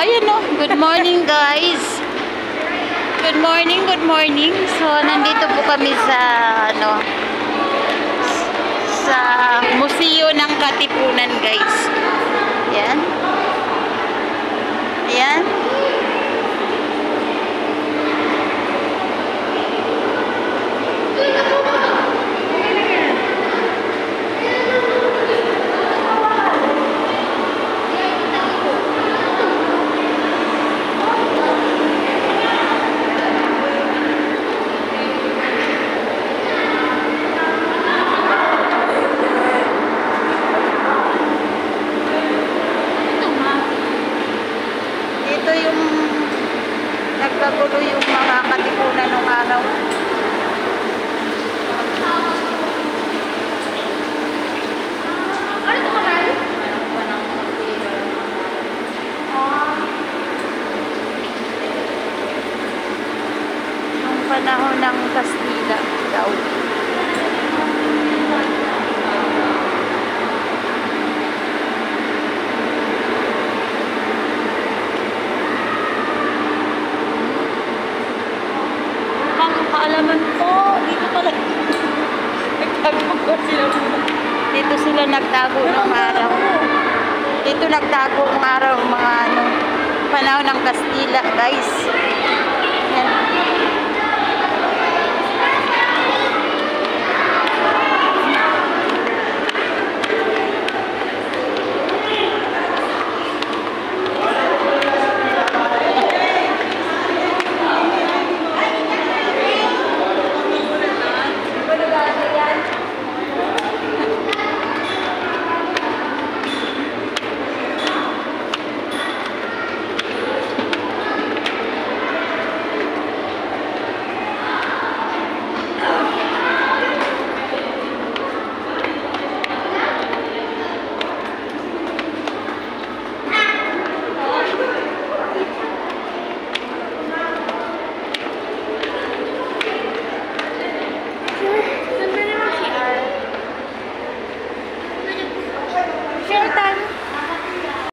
ayan o. Good morning, guys. Good morning, good morning. So, nandito po kami sa, ano, sa Museo ng Katipunan, guys. Ayan. Ayan. Ito yung nagkagulo yung mga katipunan ng araw. Ano? Nung panahon ng Kastila daw. Ang kaalaman ko, dito pala. Nagtago ko sila. Dito sila nagtago ng araw. Dito nagtago ng araw mga ano, panahon ng Kastila, guys.